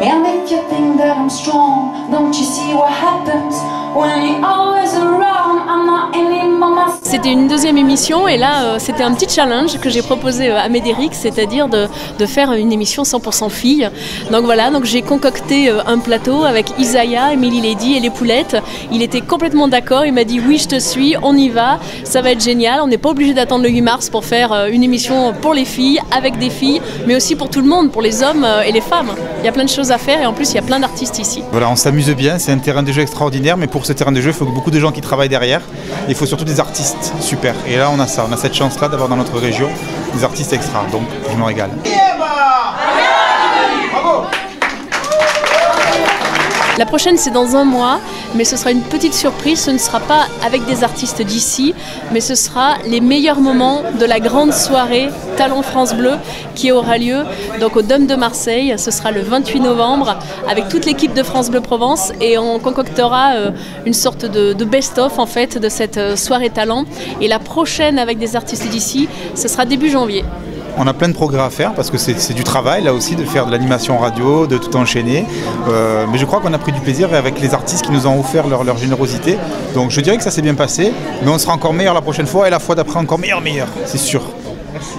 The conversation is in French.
And if you think that I'm strong, don't you see what happens when you're C'était une deuxième émission et là euh, c'était un petit challenge que j'ai proposé euh, à Médéric, c'est-à-dire de, faire une émission 100% filles. Donc voilà, donc j'ai concocté euh, un plateau avec Isaiah, Emily Lady et les poulettes. Il était complètement d'accord, il m'a dit oui je te suis, on y va, ça va être génial. On n'est pas obligé d'attendre le 8 mars pour faire une émission pour les filles, avec des filles, mais aussi pour tout le monde, pour les hommes et les femmes. Il y a plein de choses à faire et en plus il y a plein d'artistes ici. Voilà, on s'amuse bien, c'est un terrain de jeu extraordinaire, mais pour ce terrain de jeu, il faut beaucoup de gens qui travaillent derrière. Il faut surtout des artistes super. Et là, on a ça, on a cette chance-là d'avoir dans notre région des artistes extra. Donc, je me régale. La prochaine, c'est dans un mois, mais ce sera une petite surprise. Ce ne sera pas avec des artistes d'ici, mais ce sera les meilleurs moments de la grande soirée Talon France Bleu qui aura lieu donc au Dôme de Marseille. Ce sera le 28 novembre avec toute l'équipe de France Bleu Provence et on concoctera euh, une sorte de, de best-of en fait de cette euh, soirée Talent. Et la prochaine avec des artistes d'ici, ce sera début janvier. On a plein de progrès à faire parce que c'est du travail là aussi de faire de l'animation radio, de tout enchaîner. Euh, mais je crois qu'on a pris du plaisir avec les artistes qui nous ont offert leur, leur générosité. Donc je dirais que ça s'est bien passé, mais on sera encore meilleur la prochaine fois et la fois d'après encore meilleur, meilleur, c'est sûr. Merci.